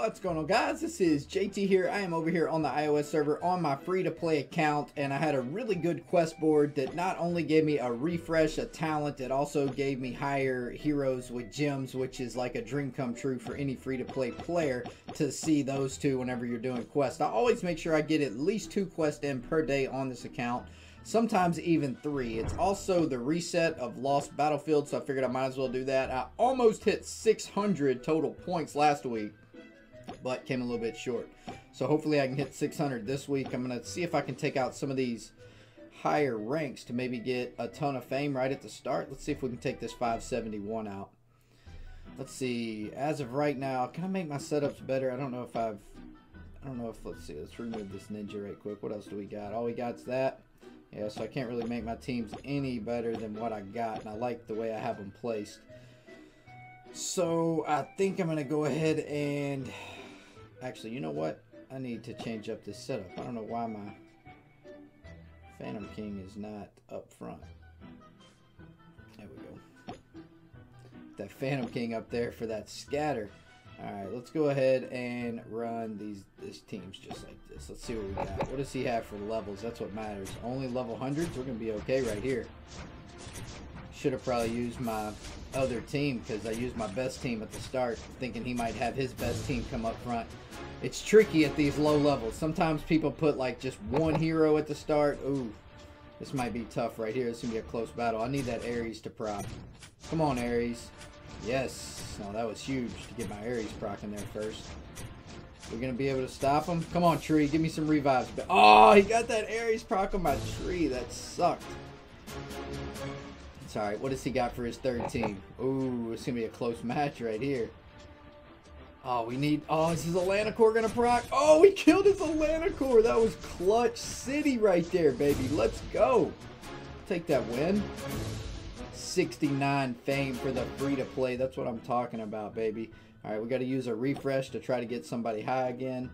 What's going on guys? This is JT here. I am over here on the iOS server on my free to play account and I had a really good quest board that not only gave me a refresh, a talent, it also gave me higher heroes with gems which is like a dream come true for any free to play player to see those two whenever you're doing quests. I always make sure I get at least two quests in per day on this account sometimes even three. It's also the reset of Lost Battlefield, so I figured I might as well do that. I almost hit 600 total points last week, but came a little bit short. So hopefully I can hit 600 this week. I'm going to see if I can take out some of these higher ranks to maybe get a ton of fame right at the start. Let's see if we can take this 571 out. Let's see. As of right now, can I make my setups better? I don't know if I've... I don't know if... Let's see. Let's remove this ninja right quick. What else do we got? All we got's that. Yeah, so I can't really make my teams any better than what I got, and I like the way I have them placed. So I think I'm going to go ahead and... Actually, you know what? I need to change up this setup. I don't know why my Phantom King is not up front. There we go. That Phantom King up there for that scatter. Alright, let's go ahead and run these these teams just like this. Let's see what we got. What does he have for levels? That's what matters. Only level 100s? We're going to be okay right here. Should have probably used my other team because I used my best team at the start thinking he might have his best team come up front. It's tricky at these low levels. Sometimes people put like just one hero at the start. Ooh, this might be tough right here. It's going to be a close battle. I need that Ares to prop. Come on, Ares. Yes. No, that was huge to get my Ares proc in there first. We're going to be able to stop him. Come on, tree. Give me some revives. Oh, he got that Ares proc on my tree. That sucked. It's alright. What does he got for his third team? Ooh, it's going to be a close match right here. Oh, we need... Oh, is his Atlanticore going to proc? Oh, we killed his Atlanticore. That was clutch city right there, baby. Let's go. Take that win. 69 fame for the free to play. That's what I'm talking about, baby. All right, we got to use a refresh to try to get somebody high again.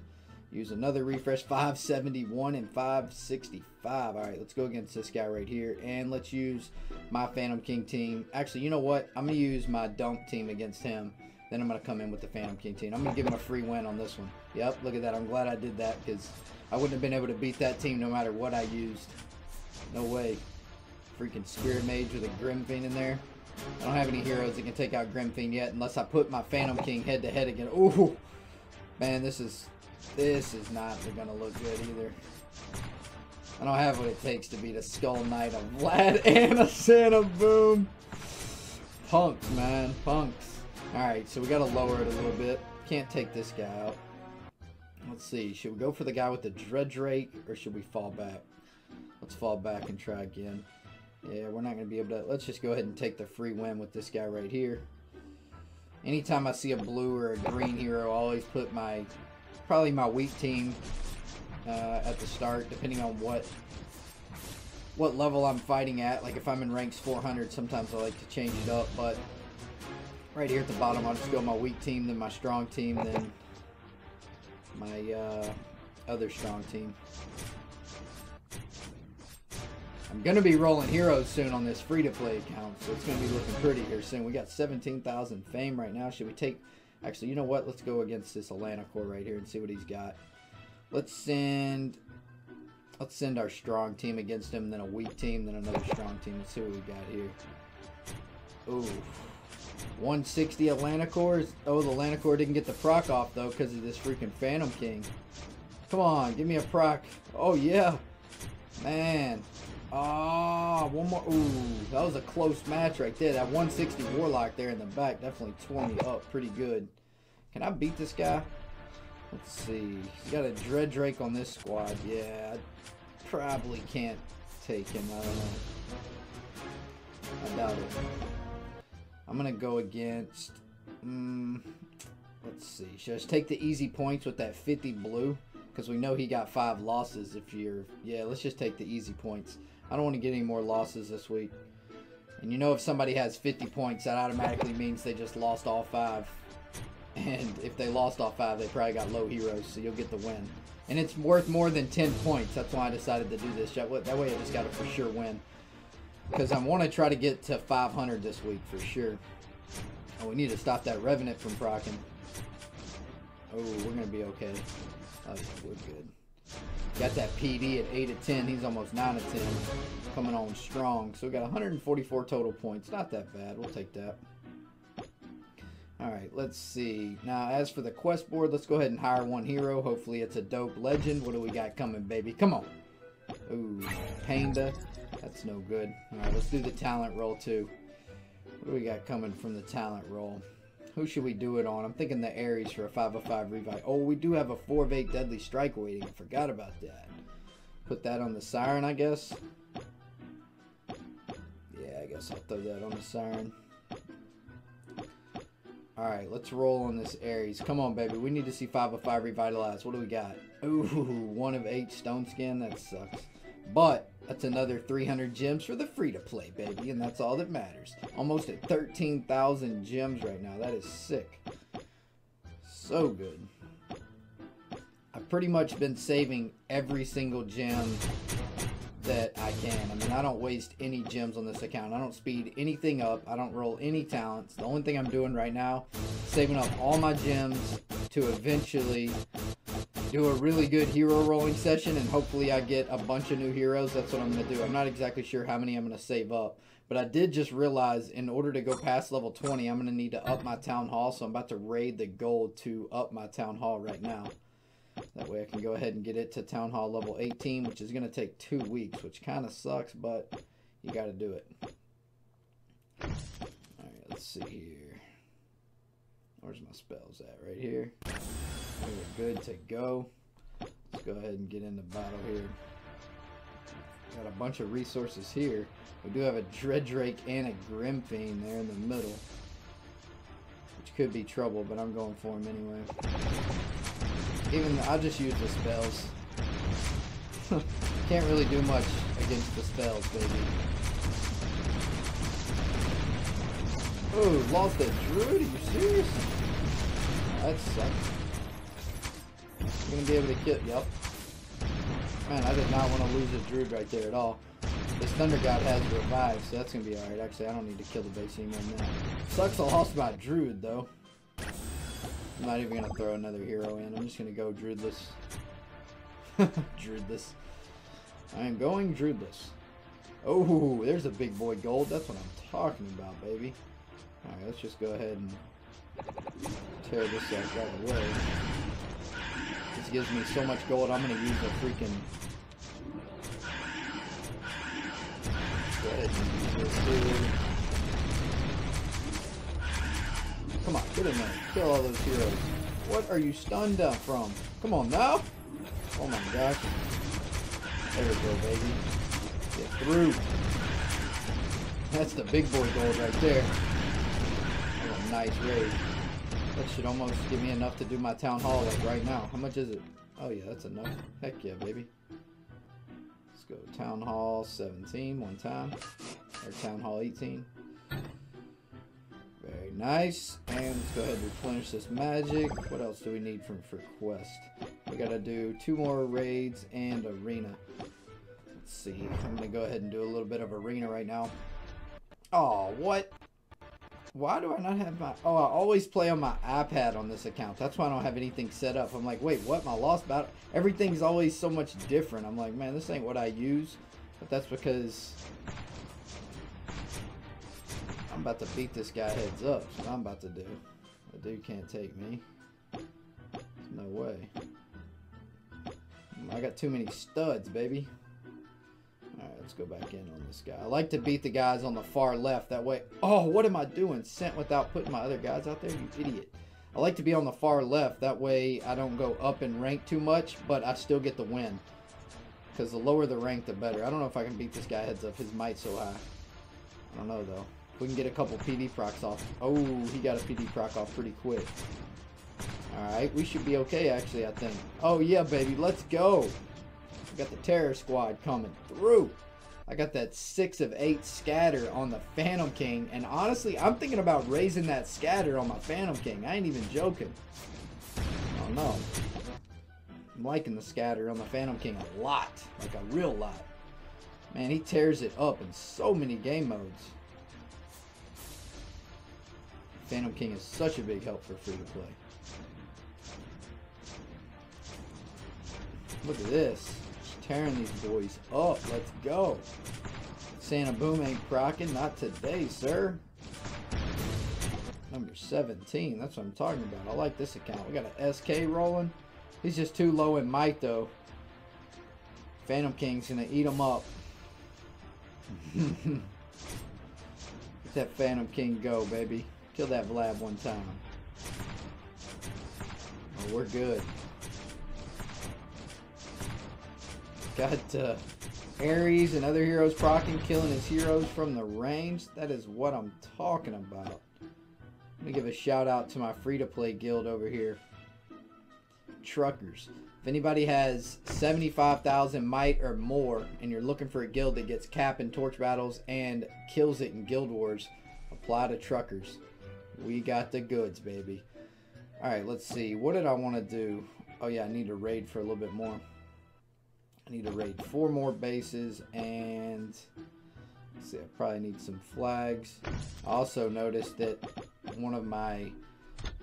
Use another refresh, 571 and 565. All right, let's go against this guy right here. And let's use my Phantom King team. Actually, you know what? I'm going to use my Dunk team against him. Then I'm going to come in with the Phantom King team. I'm going to give him a free win on this one. Yep, look at that. I'm glad I did that because I wouldn't have been able to beat that team no matter what I used. No way. Freaking Spirit Mage with a Grim Fiend in there. I don't have any heroes that can take out Grim Fiend yet unless I put my Phantom King head to head again. Ooh, man, this is this is not going to look good either. I don't have what it takes to beat a Skull Knight, a Vlad, and a Santa Boom. Punks, man, punks. Alright, so we got to lower it a little bit. Can't take this guy out. Let's see, should we go for the guy with the Dread Drake, or should we fall back? Let's fall back and try again. Yeah, we're not going to be able to... Let's just go ahead and take the free win with this guy right here. Anytime I see a blue or a green hero, I always put my... Probably my weak team uh, at the start, depending on what what level I'm fighting at. Like if I'm in ranks 400, sometimes I like to change it up. But right here at the bottom, I'll just go my weak team, then my strong team, then my uh, other strong team. I'm going to be rolling heroes soon on this free-to-play account, so it's going to be looking pretty here soon. We got 17,000 fame right now. Should we take... Actually, you know what? Let's go against this Atlanticore right here and see what he's got. Let's send... Let's send our strong team against him, then a weak team, then another strong team. Let's see what we got here. Ooh. 160 Atlanticore. Oh, the Atlanticore didn't get the proc off, though, because of this freaking Phantom King. Come on, give me a proc. Oh, yeah. Man, Ah, one more. Ooh, that was a close match right there. That 160 Warlock there in the back, definitely 20 up, pretty good. Can I beat this guy? Let's see. He's got a Dread Drake on this squad. Yeah, I probably can't take him. I don't know. I doubt it. I'm going to go against... Um, let's see. Should I just take the easy points with that 50 blue? Because we know he got five losses if you're... Yeah, let's just take the easy points. I don't want to get any more losses this week. And you know if somebody has 50 points, that automatically means they just lost all five. And if they lost all five, they probably got low heroes, so you'll get the win. And it's worth more than 10 points. That's why I decided to do this. That way I just got a for sure win. Because I want to try to get to 500 this week for sure. Oh, we need to stop that Revenant from procking. Oh, we're gonna be okay. Oh yeah, we're good. Got that PD at 8 of 10. He's almost 9 of 10. Coming on strong. So we got 144 total points. Not that bad. We'll take that. Alright, let's see. Now, as for the quest board, let's go ahead and hire one hero. Hopefully it's a dope legend. What do we got coming, baby? Come on. Ooh, Panda. That's no good. Alright, let's do the talent roll, too. What do we got coming from the talent roll? Who should we do it on? I'm thinking the Ares for a 5 of 5 revive. Oh, we do have a 4 of 8 deadly strike waiting. I forgot about that. Put that on the Siren, I guess. Yeah, I guess I'll throw that on the Siren. Alright, let's roll on this Ares. Come on, baby. We need to see 5 of 5 revitalize. What do we got? Ooh, 1 of 8 stone skin. That sucks. But that's another 300 gems for the free-to-play, baby. And that's all that matters. Almost at 13,000 gems right now. That is sick. So good. I've pretty much been saving every single gem that I can. I mean, I don't waste any gems on this account. I don't speed anything up. I don't roll any talents. The only thing I'm doing right now, saving up all my gems to eventually do a really good hero rolling session and hopefully I get a bunch of new heroes. That's what I'm going to do. I'm not exactly sure how many I'm going to save up. But I did just realize in order to go past level 20, I'm going to need to up my town hall. So I'm about to raid the gold to up my town hall right now. That way I can go ahead and get it to Town Hall level 18, which is going to take two weeks, which kind of sucks, but you got to do it. Alright, let's see here. Where's my spells at? Right here. We're good to go. Let's go ahead and get into battle here. Got a bunch of resources here. We do have a Dreadrake and a Grimfiend there in the middle. Which could be trouble, but I'm going for him anyway. Even I'll just use the spells. Can't really do much against the spells, baby. Oh, lost that druid? Are you serious? That sucks. You're gonna be able to kill. Yep. Man, I did not want to lose a druid right there at all. This Thunder God has revived, so that's gonna be alright. Actually, I don't need to kill the base anymore now. Sucks I lost my druid though. I'm not even to throw another hero in. I'm just to go Druidless. Druidless. I am going Druidless. Oh, there's a big boy gold. That's what I'm talking about, baby. Alright, let's just go ahead and tear this out right away. This gives me so much gold, I'm going to use a freaking... Come on, get in there. Kill all those heroes. What are you stunned up from? Come on now. Oh my gosh. There we go, baby. Get through. That's the big boy gold right there. Nice raid. That should almost give me enough to do my town hall like right now. How much is it? Oh yeah, that's enough. Heck yeah, baby. Let's go town hall 17 one time. Or town hall 18. Very nice. And let's go ahead and replenish this magic. What else do we need from for quest? We gotta do two more raids and arena. Let's see. I'm gonna go ahead and do a little bit of arena right now. Oh, what? Why do I not have my... Oh, I always play on my iPad on this account. That's why I don't have anything set up. I'm like, wait, what? My lost battle... Everything's always so much different. I'm like, man, this ain't what I use. But that's because I'm about to beat this guy heads up. That's what I'm about to do. The dude can't take me. There's no way. I got too many studs, baby. Let's go back in on this guy. I like to beat the guys on the far left. That way... Oh, what am I doing? Sent without putting my other guys out there? You idiot. I like to be on the far left. That way I don't go up in rank too much, but I still get the win. Because the lower the rank, the better. I don't know if I can beat this guy heads up. His might so high. I don't know, though. We can get a couple PD procs off. Oh, he got a PD proc off pretty quick. Alright, we should be okay, actually, I think. Oh, yeah, baby, let's go. We got the terror squad coming through. I got that 6 of 8 scatter on the Phantom King. And honestly, I'm thinking about raising that scatter on my Phantom King. I ain't even joking. Oh, no. I'm liking the scatter on the Phantom King a lot. Like a real lot. Man, he tears it up in so many game modes. Phantom King is such a big help for free to play. Look at this. Tearing these boys up. Let's go. Santa Boom ain't procking. Not today, sir. Number 17. That's what I'm talking about. I like this account. We got an SK rolling. He's just too low in might, though. Phantom King's going to eat him up. Let that Phantom King go, baby. Kill that Vlad one time. Oh, we're good. Got uh, Ares and other heroes procking, killing his heroes from the range. That is what I'm talking about. Let me give a shout out to my free-to-play guild over here. Truckers. If anybody has 75,000 might or more and you're looking for a guild that gets cap in torch battles and kills it in guild wars, apply to Truckers. We got the goods, baby. Alright, let's see. What did I want to do? Oh yeah, I need to raid for a little bit more. I need to raid four more bases and see, I probably need some flags. I also noticed that one of my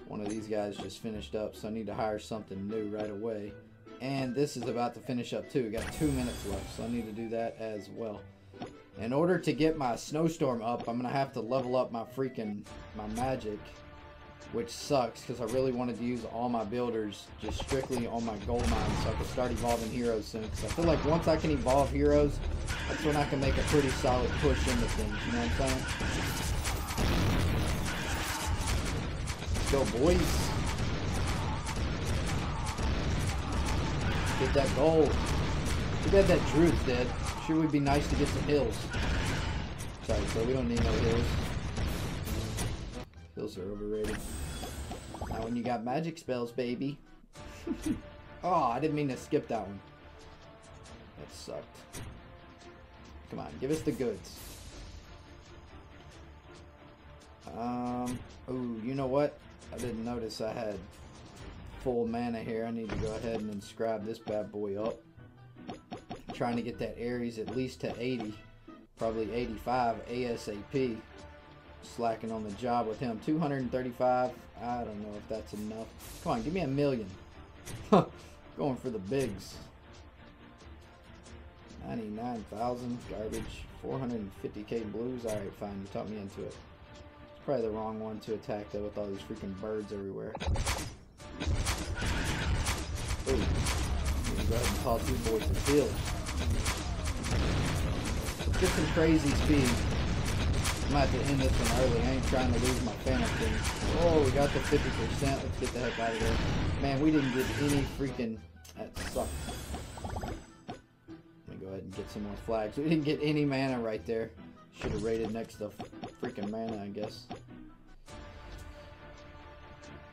one of these guys just finished up, so I need to hire something new right away. And this is about to finish up too. We got two minutes left, so I need to do that as well. In order to get my snowstorm up, I'm gonna have to level up my freaking my magic which sucks because I really wanted to use all my builders just strictly on my gold mines so I could start evolving heroes soon. Because I feel like once I can evolve heroes, that's when I can make a pretty solid push into things, you know what I'm saying? Let's go, boys. Get that gold. Too bad that Druid's dead. Sure would be nice to get some hills. Sorry, so we don't need no hills. Hills are overrated. Not when you got magic spells, baby. oh, I didn't mean to skip that one. That sucked. Come on, give us the goods. Um, ooh, you know what? I didn't notice I had full mana here. I need to go ahead and inscribe this bad boy up. I'm trying to get that Ares at least to 80. Probably 85 ASAP slacking on the job with him. 235. I don't know if that's enough. Come on, give me a million. Going for the bigs. 99,000 garbage. 450k blues. Alright, fine. You taught me into it. It's probably the wrong one to attack though with all these freaking birds everywhere. Ooh. Go ahead and toss these boys to field. Get some crazy speed. I might have to end this one early. I ain't trying to lose my fantasy. Oh, we got the 50%. Let's get the heck out of here. Man, we didn't get any freaking... That. Let me go ahead and get some more flags. We didn't get any mana right there. Should have raided next to freaking mana, I guess.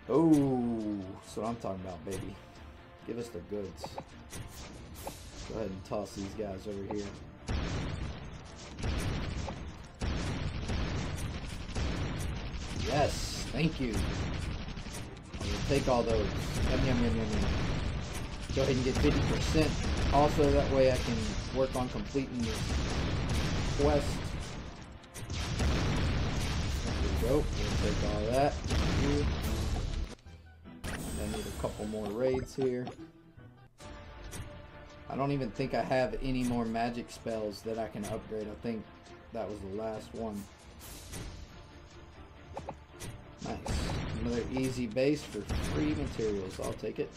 Oh, that's what I'm talking about, baby. Give us the goods. Go ahead and toss these guys over here. Thank you. I will take all those. Yum, yum, yum, yum, yum. Go ahead and get 50%. Also, that way I can work on completing this quest. There we go. We'll take all that. I need a couple more raids here. I don't even think I have any more magic spells that I can upgrade. I think that was the last one. Nice. Another easy base for free materials. I'll take it.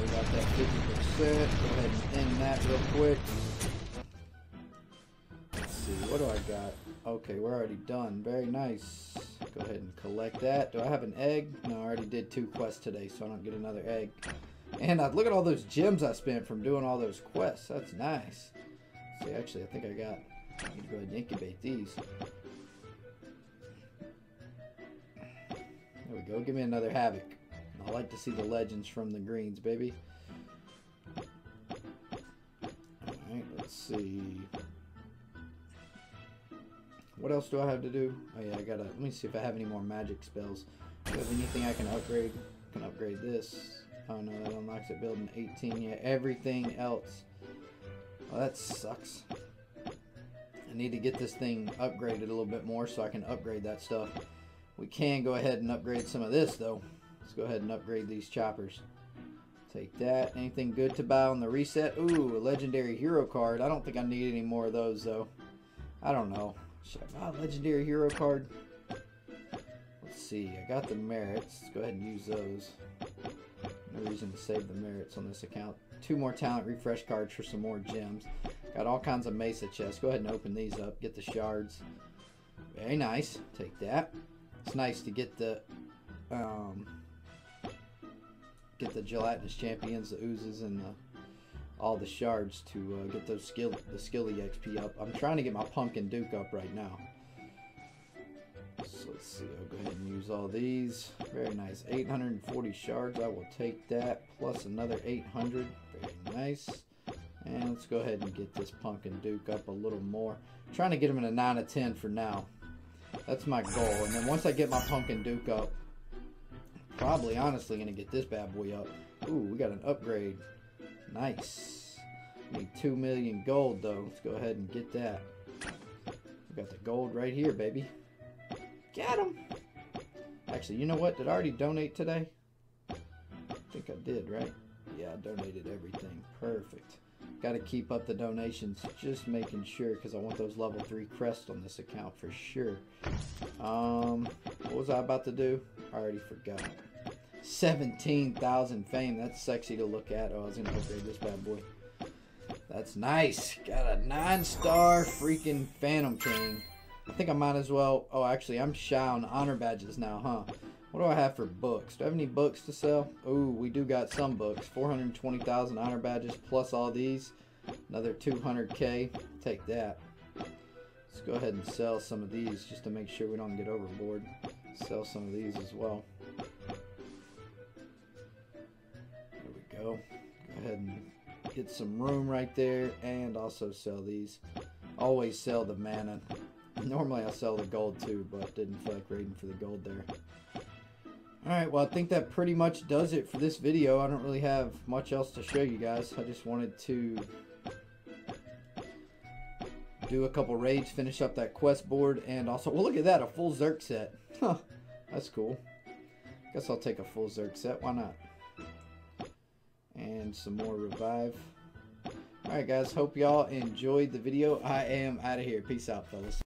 We got that 50%. Go ahead and end that real quick. Let's see, what do I got? Okay, we're already done. Very nice. Go ahead and collect that. Do I have an egg? No, I already did two quests today, so I don't get another egg. And uh, look at all those gems I spent from doing all those quests. That's nice. See, actually, I think I got... I to go ahead and incubate these. There we go. Give me another Havoc. I like to see the legends from the greens, baby. Alright, let's see. What else do I have to do? Oh yeah, I gotta... Let me see if I have any more magic spells. Do I have anything I can upgrade? I can upgrade this. Oh no, that unlocks it building 18. Yeah, everything else. Well, that sucks. I need to get this thing upgraded a little bit more so I can upgrade that stuff. We can go ahead and upgrade some of this though. Let's go ahead and upgrade these choppers. Take that. Anything good to buy on the reset? Ooh, a legendary hero card. I don't think I need any more of those though. I don't know. Should I buy a legendary hero card? Let's see. I got the merits. Let's go ahead and use those. No reason to save the merits on this account. Two more talent refresh cards for some more gems. Got all kinds of Mesa chests. Go ahead and open these up. Get the shards. Very nice. Take that. It's nice to get the um, get the gelatinous champions, the oozes, and the all the shards to uh, get those skill the skilly XP up. I'm trying to get my pumpkin duke up right now. Let's see. I'll go ahead and use all these. Very nice. 840 shards. I will take that plus another 800. Very nice. And let's go ahead and get this pumpkin duke up a little more. I'm trying to get him in a 9 of 10 for now. That's my goal. And then once I get my pumpkin duke up, probably honestly going to get this bad boy up. Ooh, we got an upgrade. Nice. Need 2 million gold though. Let's go ahead and get that. We got the gold right here, baby. Get him! Actually, you know what? Did I already donate today? I think I did, right? Yeah, I donated everything. Perfect. Got to keep up the donations, just making sure, because I want those level 3 crests on this account for sure. Um, what was I about to do? I already forgot. 17,000 fame. That's sexy to look at. Oh, I was going to upgrade this bad boy. That's nice. Got a 9-star freaking Phantom King. I think I might as well... Oh, actually, I'm shy on honor badges now, huh? What do I have for books? Do I have any books to sell? Ooh, we do got some books. 420,000 honor badges plus all these. Another 200k. Take that. Let's go ahead and sell some of these just to make sure we don't get overboard. Sell some of these as well. There we go. Go ahead and get some room right there and also sell these. Always sell the mana. Normally I sell the gold too, but didn't feel like raiding for the gold there. Alright, well I think that pretty much does it for this video. I don't really have much else to show you guys. I just wanted to do a couple raids, finish up that quest board, and also, well look at that, a full Zerk set. Huh, that's cool. Guess I'll take a full Zerk set, why not? And some more revive. Alright guys, hope y'all enjoyed the video. I am out of here. Peace out, fellas.